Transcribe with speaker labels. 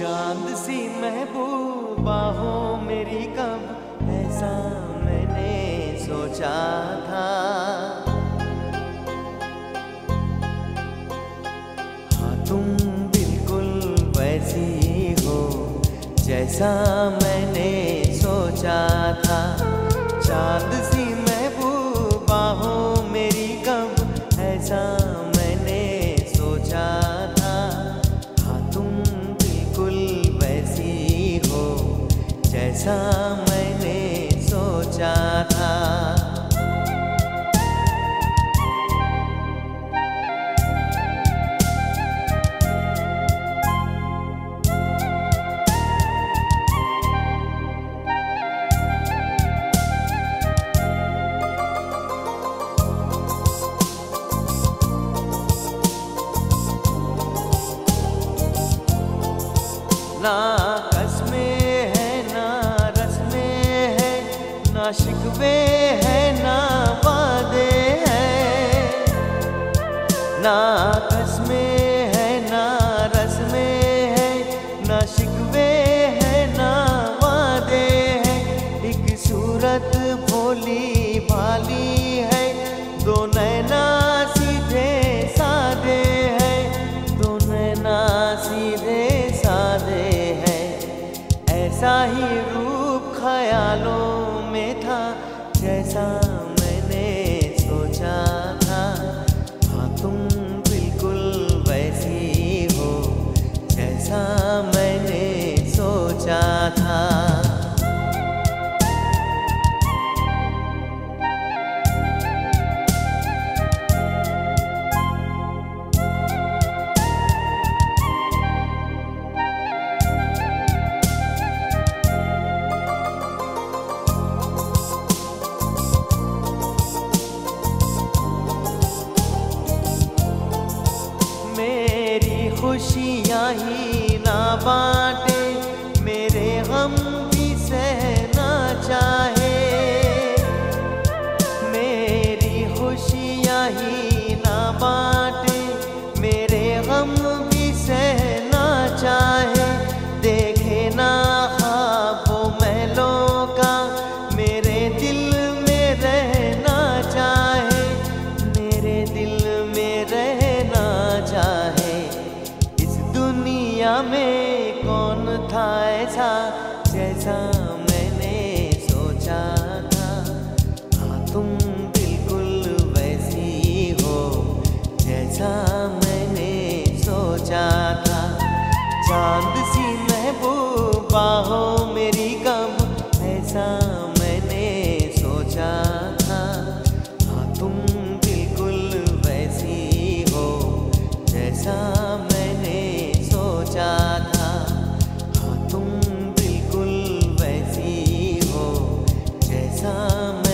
Speaker 1: चाँद सी महबूबा हो मेरी कब, ऐसा मैंने सोचा था। हाँ तुम बिल्कुल वैसी हो, जैसा मैंने ना कस्में है ना रस्में है ना शिकवे है ना वादे है। ना कस्में ऐसा ही रूप ख्यालों में था जैसा खुशियाँ ही ना बांटे। हमें कौन था ऐसा जैसा मैंने सोचा था? हाँ तुम बिल्कुल वैसी हो जैसा मैंने सोचा था। चाँद सी महबूबा हो time.